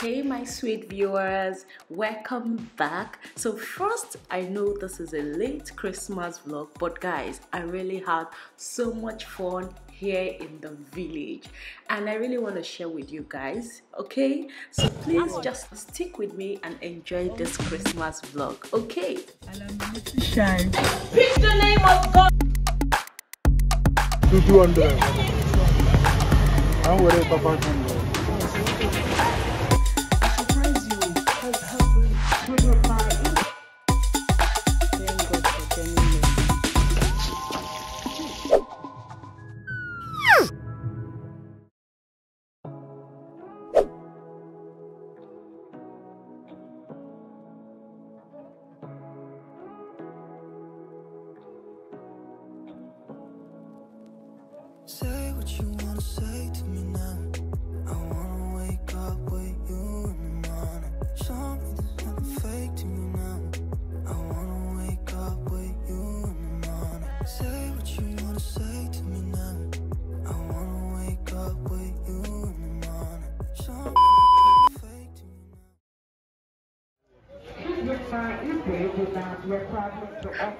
Hey, my sweet viewers, welcome back. So, first, I know this is a late Christmas vlog, but guys, I really had so much fun here in the village, and I really want to share with you guys. Okay, so please just stick with me and enjoy this Christmas vlog. Okay, Shine. pick the name of God. two two hundred. An were papa kan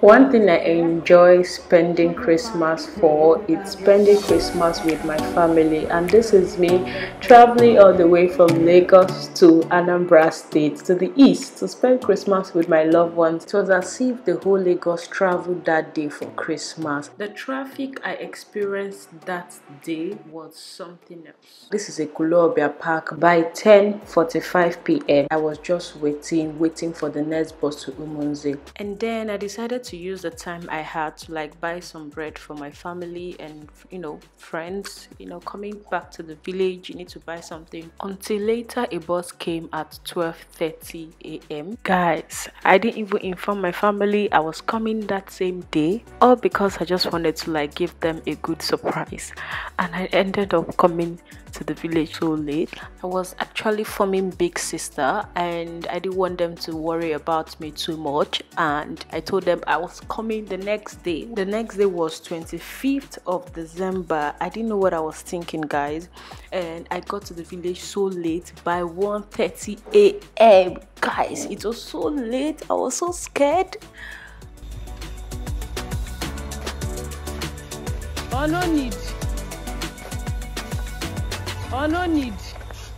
One thing I enjoy spending Christmas for is spending Christmas with my family, and this is me traveling all the way from Lagos to Anambra State to the east to spend Christmas with my loved ones. It was as if the whole Lagos traveled that day for Christmas. The traffic I experienced that day was something else. This is a Kulobia Park. By 10:45 p.m., I was just waiting, waiting for the next bus to Umunze. And then I decided to use the time I had to like buy some bread for my family and you know friends. You know, coming back to the village, you need to buy something. Until later, a bus came at 12:30 a.m. Guys, I didn't even inform my family I was coming that same day, all because I just wanted to like give them a good surprise. And I ended up coming to the village so late. I was actually forming big sister and I didn't want them to worry about me too much and I told them I was coming the next day. The next day was 25th of December. I didn't know what I was thinking guys and I got to the village so late by 1:30 a.m. Guys, it was so late. I was so scared. Oh no need. Oh no need.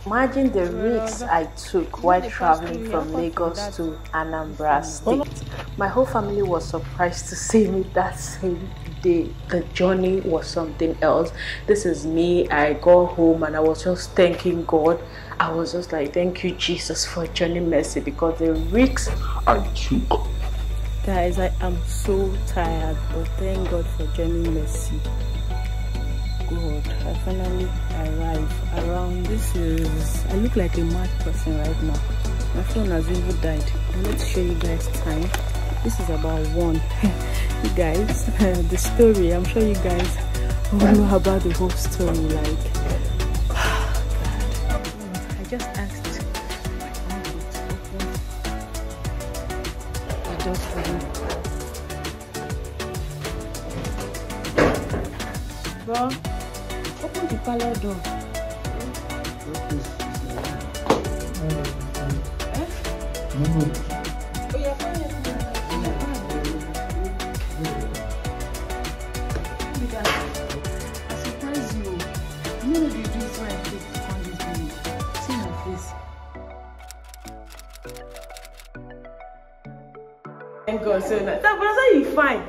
Imagine the risks I took while traveling from Lagos to Anambra State. My whole family was surprised to see me that same day. The journey was something else. This is me. I got home and I was just thanking God. I was just like, thank you, Jesus, for journey mercy because the risks I took. Guys, I am so tired, but thank God for journey mercy. God, I finally arrived around. This is. I look like a mad person right now. My phone has even died. I need to show you guys time. This is about one. you guys, the story. I'm sure you guys know about the whole story. Like, God, I just asked. my uncle to open the door for me. Bro, dúpẹ́ lọ́dọ̀. Thank God so much. That brother, you fine.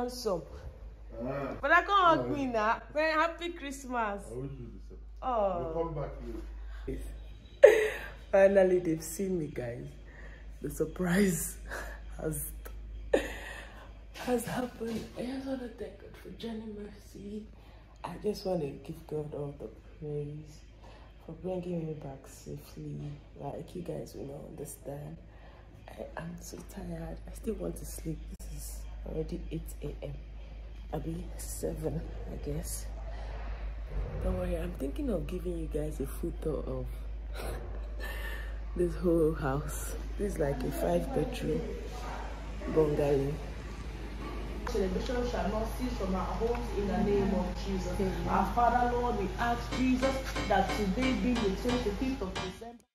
Handsome. ah. But I can't hug me now. Very happy Christmas. I wish you the same. Oh. We'll come back later. Finally, they've seen me, guys. The surprise has has happened. I just want to thank God for Johnny Mercy. I just want to give God all the praise for bringing me back safely. Like you guys will not understand. I am so tired. I still want to sleep. This is already 8 a.m. I'll be seven, I guess. Don't worry, I'm thinking of giving you guys a full tour of this whole house. This is like a five bedroom bungalow. Celebration shall not cease from our homes in the name of Jesus. Our Father, Lord, we ask Jesus that today be the 25th of December.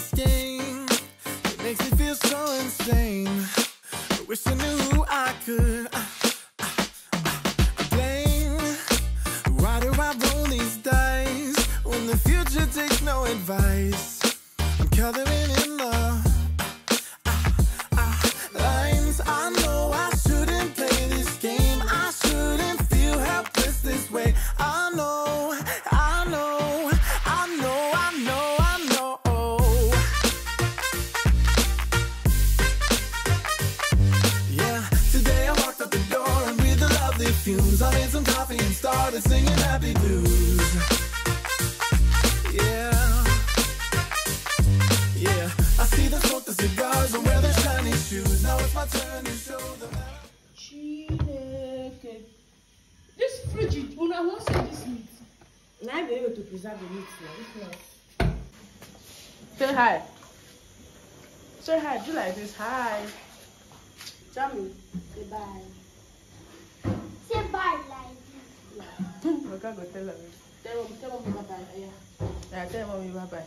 This game? It makes me feel so insane. I wish I knew who I could uh, uh, uh, blame. Why do I roll these dice when the future takes no advice? I'm coloring in started singing happy blues. Yeah. Yeah, I see them smoke the cigars and wear their shiny shoes. Now it's my turn to show them. Chineke. This fridge, una won't say this meat. Now I be able to preserve the meat now. Say hi. Say hi. Do like this. Hi. Tell me. Say bye. Say bye like this. I can't go tell her. Tell mom, tell mommy bye bye. Yeah. Yeah, tell mommy bye bye.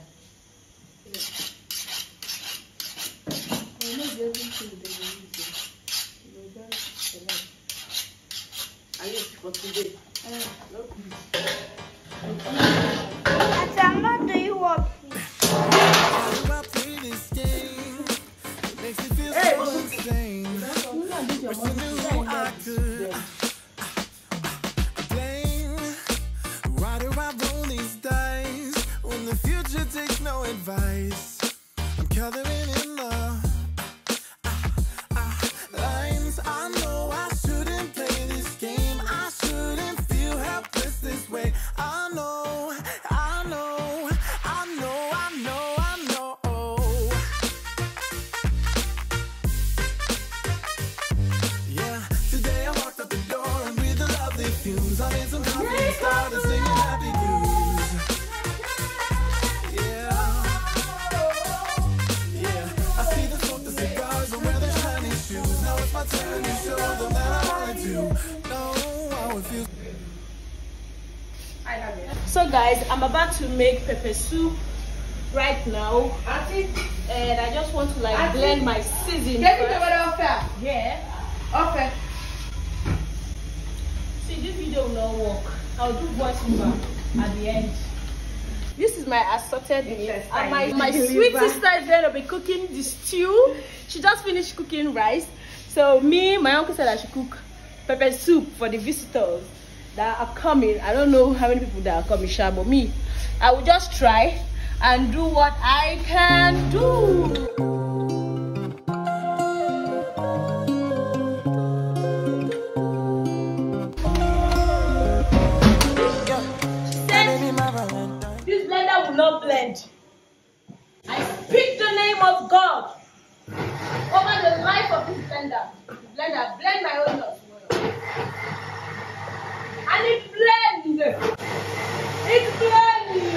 I know the everything they will use it. You will just select. At least for today. No please. But I'm not doing guys, I'm about to make pepper soup right now. And I just want to like blend my season first. Yeah. Okay. See, this video will not work. I'll do voiceover at the end. This is my assorted meat. And my, my sweet sister is going to be cooking the stew. She just finished cooking rice. So me, my uncle said I should cook pepper soup for the visitors that are coming. I don't know how many people that are coming, sha, but me, I will just try and do what I can do. This blender will not blend. I speak the name of God over the life of this blender. Blender, blend my own well. And it blends. It blends.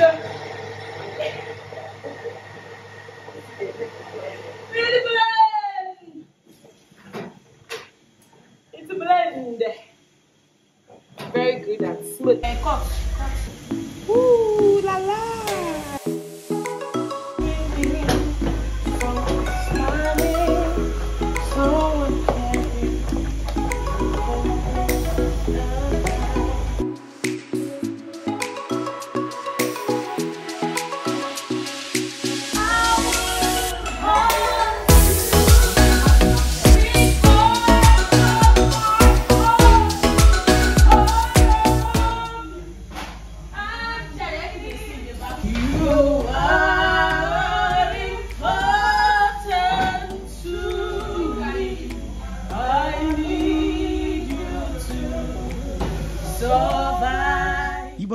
It blends. It's blend. Very good and smooth.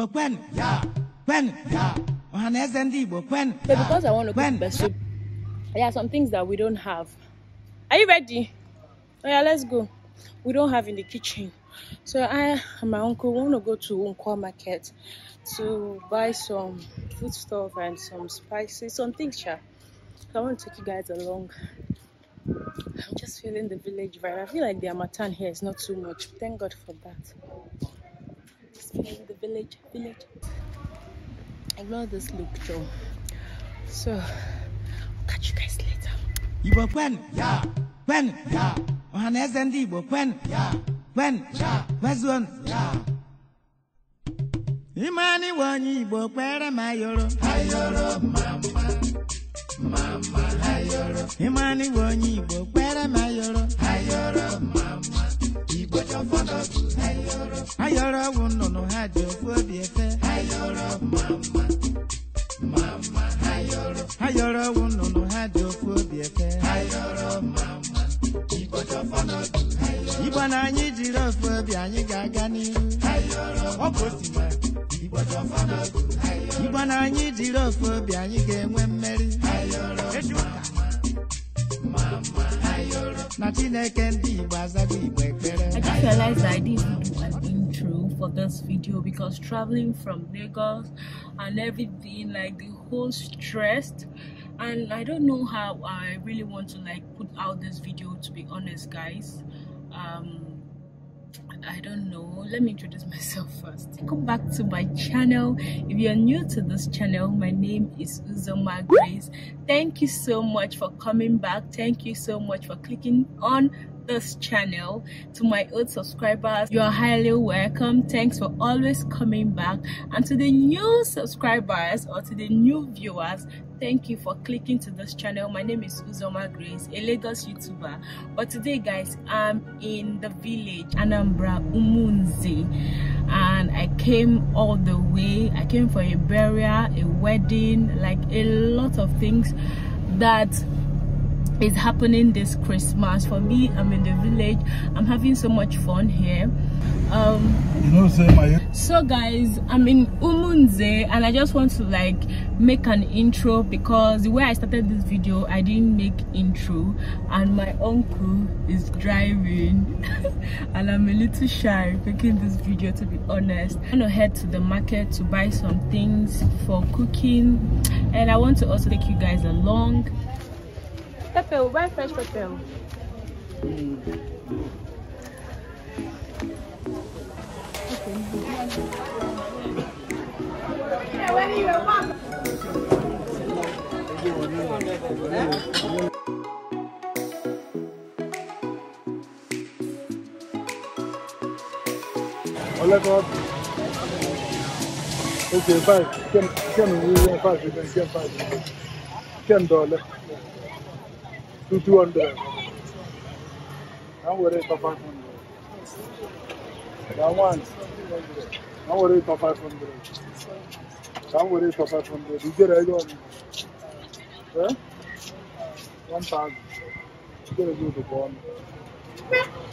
Igbo kwen, ya, kwen, ya. Ọhaneze ndị Igbo kwen, So because I want to kwen. cook the there are some things that we don't have. Are you ready? Oh yeah, let's go. We don't have in the kitchen. So I and my uncle want to go to Unkwa market to buy some food stuff and some spices, some things. Sha. So I want to take you guys along. I'm just feeling the village vibe. I feel like the Amatan here is not too much. Thank God for that. Just feeling the village, village. Ignore this look, Joe. So, I'll catch you guys later. Igbo kwen ya kwen ya. Ọha na eze ndị Igbo kwen ya kwen ya. Kwezuonu ya. Imani nwe onye Igbo kpere m ayoro ayoro mama mama ayoro Imani nwe onye Igbo kpere m ayoro ayoro mama Igbo chọfọdọ bụ ayoro ayoro wụ nnụnụ ha ji ofu obi efe. Ayoro mama mama ayoro ayoro wụ nnụnụ ha ji ofu obi efe. Ayoro mama Igbo chọfọdọ bụ ayoro Igbo na anyị jiri ofu obi anyị ga-aga n'ihu. Ayoro ọ bụ osimiri Igbo chọfọdọ bụ ayoro Igbo na anyị jiri ofu obi anyị ga-enwe mmeri. Ayoro mama mama ayoro na Chineke ndị Igbo azago Igbo. ekpere I just realized that I didn't do an intro for this video because traveling from Lagos and everything, like the whole stressed, and I don't know how I really want to like put out this video. To be honest, guys, um, I don't know. Let me introduce myself first. Welcome back to my channel. If you're new to this channel, my name is Uzoma Grace. Thank you so much for coming back. Thank you so much for clicking on this channel. To my old subscribers, you're highly welcome. Thanks for always coming back. And to the new subscribers or to the new viewers, thank you for clicking to this channel my name is uzoma grace a lagos youtuber but today guys i'm in the village anambra umunze and i came all the way i came for a burial a wedding like a lot of things that is happening this christmas. For me i'm in the village. I'm having so much fun here. Um You know, say my so guys i'm in umunze and i just want to like make an intro because the way i started this video i didn't make intro and my uncle is driving and i'm a little shy making this video to be honest. I'm gonna head to the market to buy some things for cooking and i want to also take you guys along pepper buy fresh pepper Olego. Okay, five. Ken, Ken, we have five. We can get five. Ten dollar. To two hundred. I'm worried for five hundred. That one. I'm worried for five hundred. I'm worried for five hundred. You get it on. Eh? One thousand. You get a good one.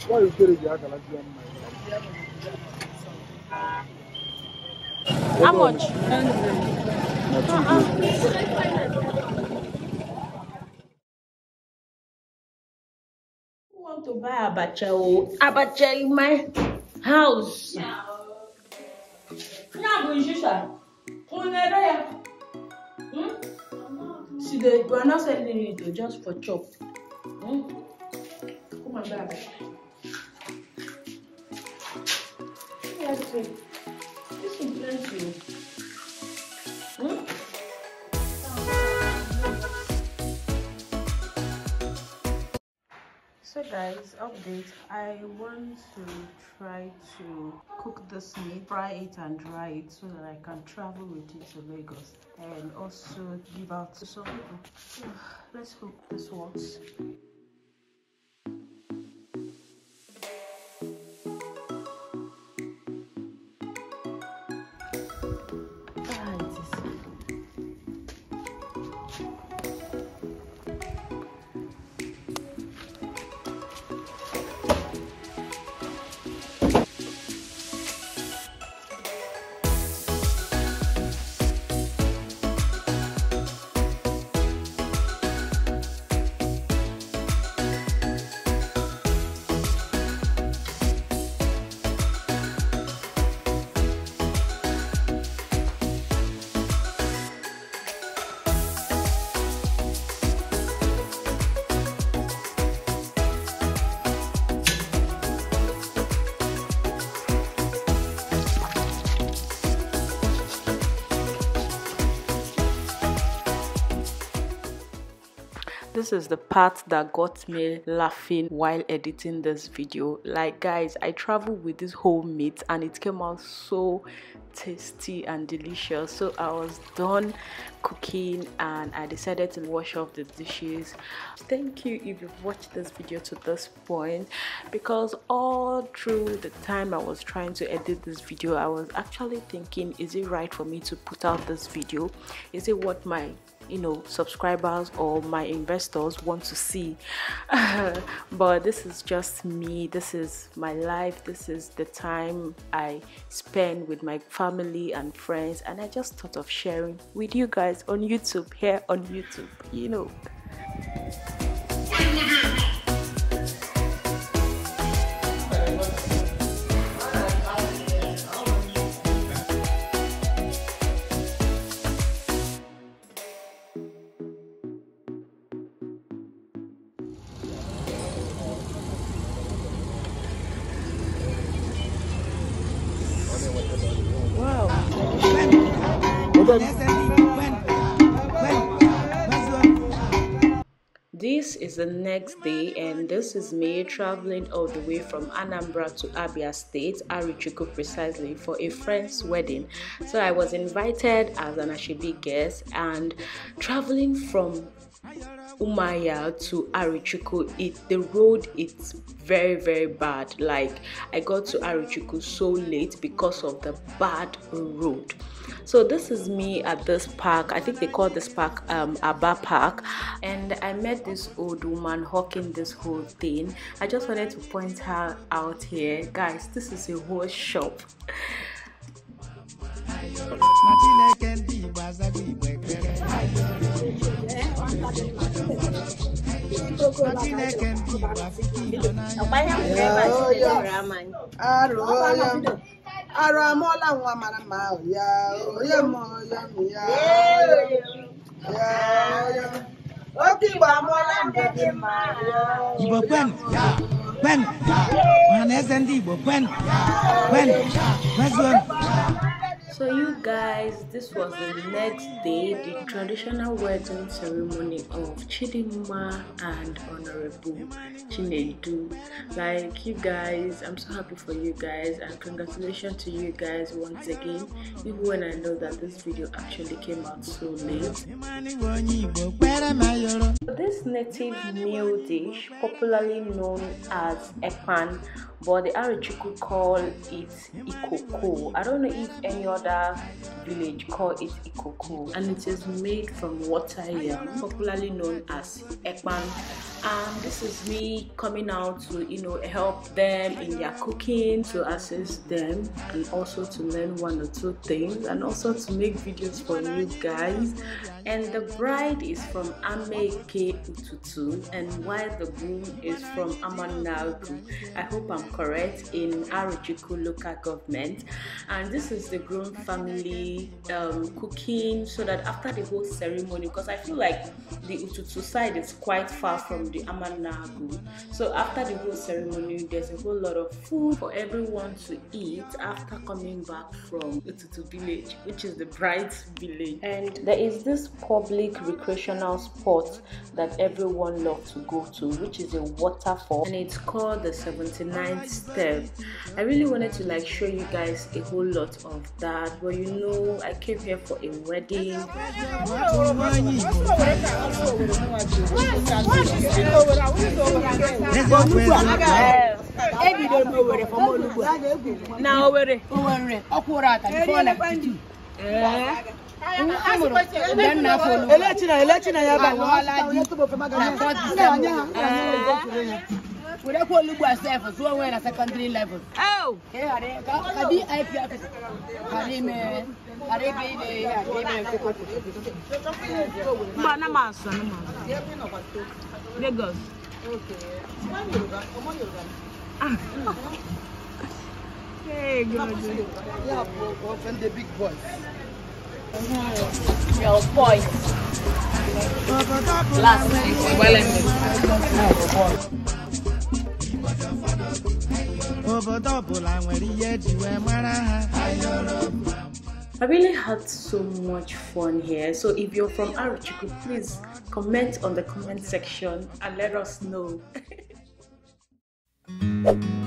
Why you get it? You have to like how much Who want to buy abacha o. Abacha in my house. Nshịsha unere ya Hmm? see the we are not selling it just for chop. Hmm? come and buy abacha. Yes, sir. this one plenty guys, update. I want to try to cook this meat, fry it and dry it so that I can travel with it to Lagos and also give out to some people. So, let's hope this works. This is the part that got me laughing while editing this video. Like guys i traveled with this whole meat and it came out so tasty and delicious. So i was done cooking and i decided to wash off the dishes. Thank you if you've watched this video to this point because all through the time i was trying to edit this video i was actually thinking is it right for me to put out this video? Is it what my you know subscribers or my investors want to see. But this is just me. This is my life. This is the time i spend with my family and friends. And i just thought of sharing with you guys on youtube here on youtube you know This is the next day, and this is me traveling all the way from Anambra to Abia State, Arochukwu precisely, for a friend's wedding. So I was invited as an Asoebi guest, and traveling from Umaya to Arochukwu, it the road it's very very bad. Like I got to Arochukwu so late because of the bad road. So this is me at this park. I think they call this park um, Aba Park, and I met this old woman hawking this whole thing. I just wanted to point her out here, guys. This is a whole shop. Arụ amụọla nwa mara mma ahụ ya onye mụrụ ya ya ya oke igbo amụọla ndị dị mma igbo kwenu kwenu ọha na So you guys, this was the next day, the traditional wedding ceremony of Chidimma and Honorable Chinedu. Like you guys, I'm so happy for you guys and congratulations to you guys once again. Even when I know that this video actually came out so late. This native meal dish, popularly known as epan, but the Arochukwu call it ikoko. I don't know if any other village call it ikoko, and it is made from water yam, popularly known as epan. And this is me coming out to you know help them in their cooking, to assist them, and also to learn one or two things, and also to make videos for you guys. And the bride is from Ameke Ututu, and while the groom is from Amanagu. I hope I'm correct in Arochukwu local government. And this is the groom family um, cooking so that after the whole ceremony, because I feel like the Ututu side is quite far from the Amanagu. So after the whole ceremony, there's a whole lot of food for everyone to eat after coming back from Ututu village, which is the bride's village. And there is this public recreational spot that everyone loves to go to, which is a waterfall, and it's called the 79th step. I really wanted to like show you guys a whole lot of that, but you know, I came here for a wedding. ebidoro m owere fọmolugbo na owere owere ọkwụrụ ata elechina ya ba na 4 December We don't call look ourselves, so we're in a secondary level. Oh! Kadi IPF. Kadi me. Kadi be me. Kadi me. Ma na ma so na ma. Lagos. Okay. Ah. Hey, God. Yeah, bro, and the big boys. Your boy. Last night, well, I really had so much fun here. So if you're from Arochukwu, please comment on the comment section and let us know.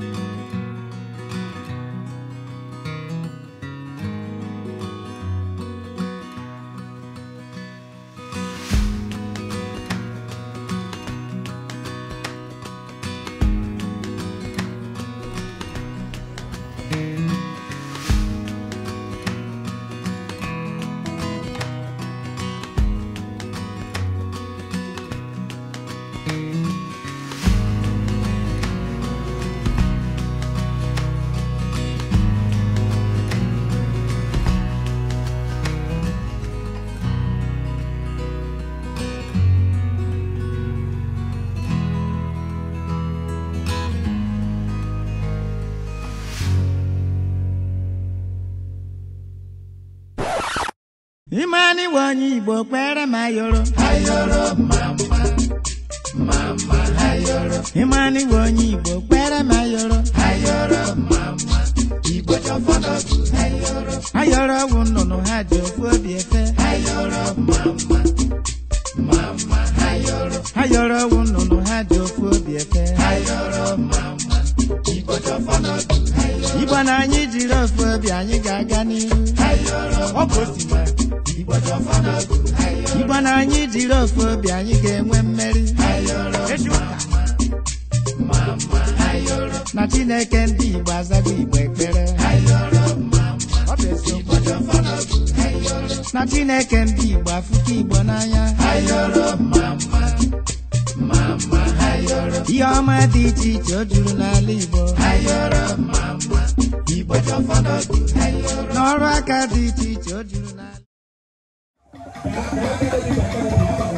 Imani onye Igbo kpere m ayoro ayoro mama Igbo kpere m ayoro ayoro mama nnụnụ ha ji ofu obi efe. Ayoro mama nnụnụ ha ji ofu obi efe. Ayoro na anyị jiri ofu obi anyị ga-aga n'ihu. Ọ bụ osimiri. Igbo na anyị jiri ofu obi anyị ga-enwe mmeri. Na Chineke ndị Igbo azago Igbo ekpere. Na Chineke ndị Igbo afụkọ Igbo n'anya. Ihe ọma dị iche iche o juru n'ala Igbo. N'ọrụ aka dị iche iche o juru n'ala 何?